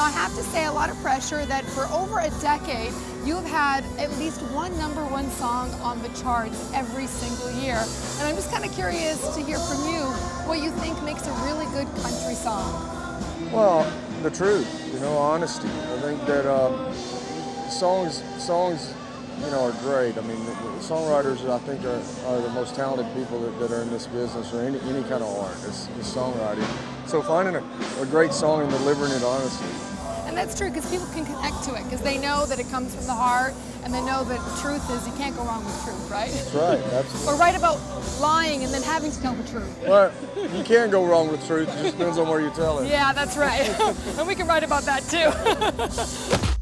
I have to say a lot of pressure that for over a decade, you've had at least one number one song on the charts every single year. And I'm just kind of curious to hear from you what you think makes a really good country song. Well, the truth, you know, honesty. I think that um, songs, songs, you know, are great. I mean, the, the songwriters, I think, are, are the most talented people that, that are in this business or any, any kind of art. It's, it's songwriting. So finding a, a great song and delivering it honestly. And that's true because people can connect to it because they know that it comes from the heart and they know that the truth is you can't go wrong with truth, right? That's right, absolutely. or write about lying and then having to tell the truth. Well, you can go wrong with truth. It just depends on where you tell it. Yeah, that's right. and we can write about that too.